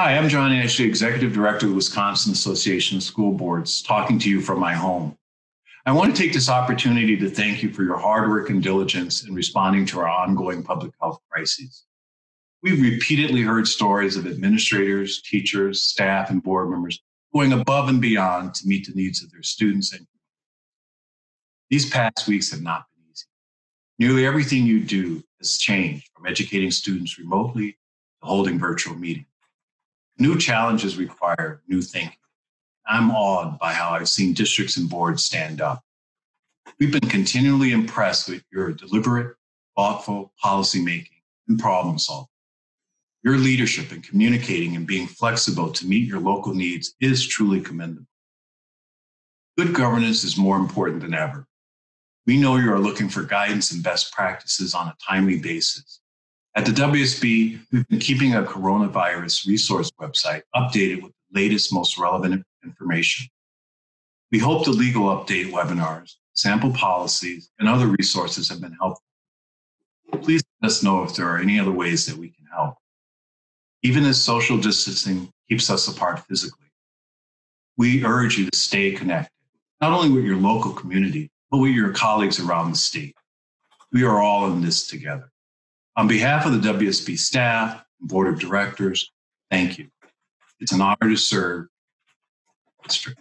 Hi, I'm John Ashley, Executive Director of the Wisconsin Association of School Boards, talking to you from my home. I want to take this opportunity to thank you for your hard work and diligence in responding to our ongoing public health crises. We've repeatedly heard stories of administrators, teachers, staff, and board members going above and beyond to meet the needs of their students and these past weeks have not been easy. Nearly everything you do has changed from educating students remotely to holding virtual meetings. New challenges require new thinking. I'm awed by how I've seen districts and boards stand up. We've been continually impressed with your deliberate, thoughtful policymaking and problem solving. Your leadership in communicating and being flexible to meet your local needs is truly commendable. Good governance is more important than ever. We know you are looking for guidance and best practices on a timely basis. At the WASB, we've been keeping a coronavirus resource website updated with the latest, most relevant information. We hope the legal update webinars, sample policies, and other resources have been helpful. Please let us know if there are any other ways that we can help. Even as social distancing keeps us apart physically, we urge you to stay connected, not only with your local community, but with your colleagues around the state. We are all in this together. On behalf of the WASB staff and board of directors, thank you. It's an honor to serve district.